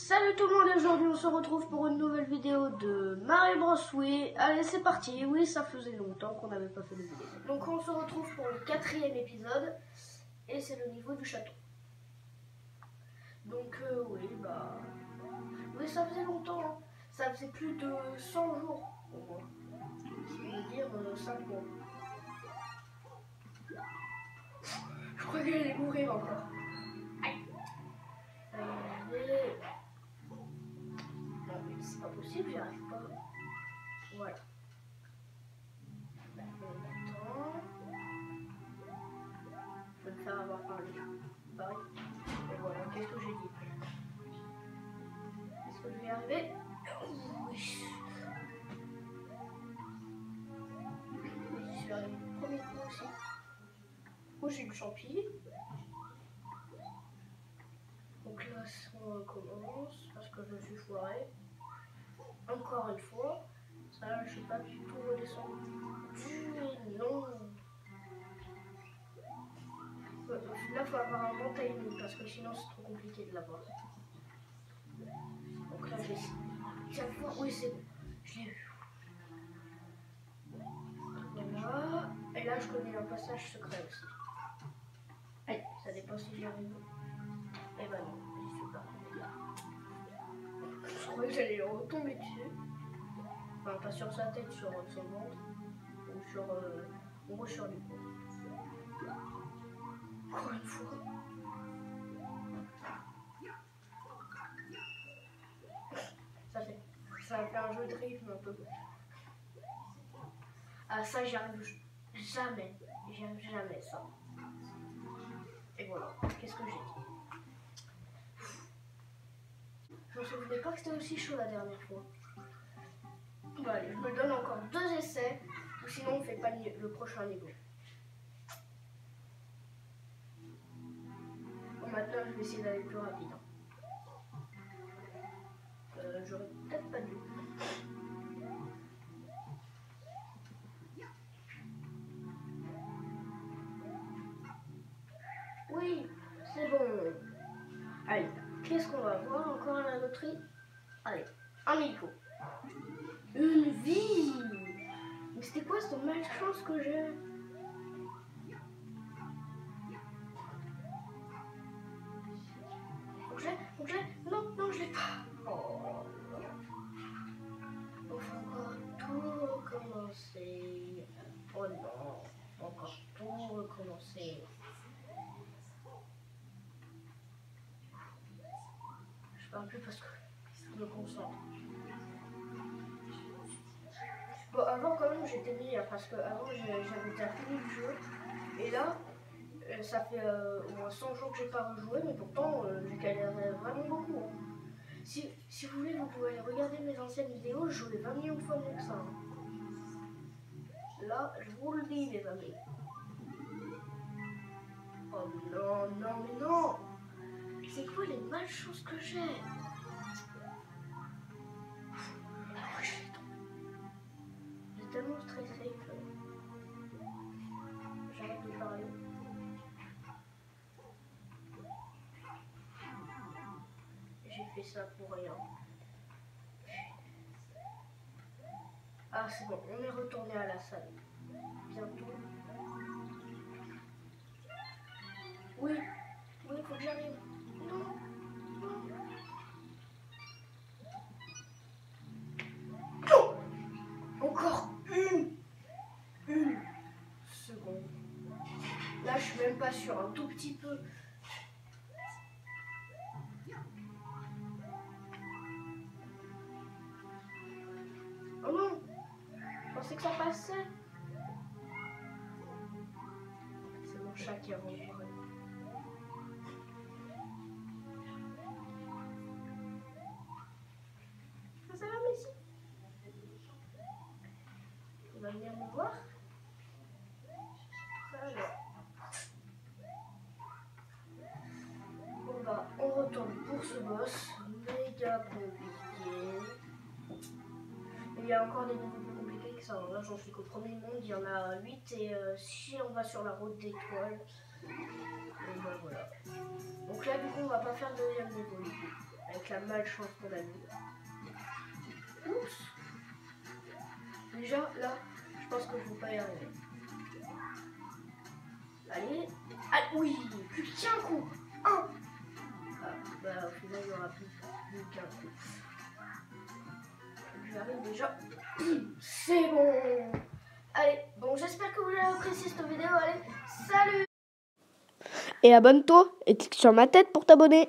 Salut tout le monde, aujourd'hui on se retrouve pour une nouvelle vidéo de Mario Bros. Oui, allez c'est parti, oui ça faisait longtemps qu'on n'avait pas fait de vidéo. Donc on se retrouve pour le quatrième épisode, et c'est le niveau du château. Donc euh, oui, bah... Oui ça faisait longtemps, hein. ça faisait plus de 100 jours au moins. Ce veut dire euh, 5 mois. Je crois qu'elle allait mourir encore. Aïe. Allez. Non Voilà. Je vais faire avoir par lui. Pareil. Et voilà, qu'est-ce que j'ai dit Est-ce que je vais y arriver Oui. J'y suis arrivé premier coup aussi. Moi j'ai une champi. Donc là on recommence parce que je suis foiré. Encore une fois. Ça je sais pas du tout redescendre. Du non. Là faut avoir un bon timing parce que sinon c'est trop compliqué de l'avoir. Donc là j'ai Tiens, voir. Oui c'est bon. Je l'ai eu. Voilà. Et là je connais un passage secret aussi. Allez, ça dépend si j'y arrive. Eh ben non, j'y suis pas. Je croyais que j'allais retomber dessus. Pas sur sa tête, sur son ventre. Ou sur. Euh, sur lui. Encore une fois. Ça fait. Ça fait un jeu de rythme un peu. Ah, ça, j'y arrive jamais. J'y arrive jamais, ça. Et voilà, qu'est-ce que j'ai dit? Je me souvenais pas que c'était aussi chaud la dernière fois? Allez, je me donne encore deux essais, ou sinon on fait pas le, le prochain niveau. Bon maintenant je vais essayer d'aller plus rapide. hein. Euh, J'aurais peut-être pas dû. Oui, c'est bon. Allez, qu'est-ce qu'on va voir Encore à la loterie? Allez, un micro. Une vie Mais c'était quoi cette malchance que j'ai? Que j'ai Non, non, je l'ai pas. Oh. Il faut encore tout recommencer. Oh non, encore tout recommencer. Je parle plus parce que je me concentre. Avant quand même j'étais meilleure parce que avant j'avais déjà fini le jeu et là euh, ça fait euh, au moins 100 jours que j'ai pas rejoué mais pourtant euh, j'ai galéré vraiment beaucoup. hein. Si, si vous voulez vous pouvez aller regarder mes anciennes vidéos, je jouais 20 millions de fois mieux que ça. hein. Là je vous le dis les amis. Oh non, non mais non C'est quoi les malchances que j'ai? Ça pour rien. Ah c'est bon, on est retourné à la salle. Bientôt. Oui, oui, faut que j'arrive. Non, non. Oh Encore une Une seconde. Là, je suis même pas sûr, un tout petit peu. Oh non Je pensais que ça passait. C'est mon chat qui a rentré. Ça va, Messi il va venir me voir. Alors. Bon bah, on retourne pour ce boss. Méga compliqué. Il y a encore des niveaux plus compliqués que ça. Là, j'en suis qu'au premier monde. Il y en a 8. Et euh, si on va sur la route d'étoiles. Et bah voilà. Donc là, du coup, on va pas faire le deuxième niveau. Avec la malchance, mon ami. Oups. Déjà, là, je pense que je vais pas y arriver. Allez. Ah oui, qu'un coup. Un. Ah, bah au final, il n'y aura plus qu'un coup. J'arrive déjà. C'est bon. Allez, bon, j'espère que vous avez apprécié cette vidéo. Allez, salut Et abonne-toi et clique sur ma tête pour t'abonner.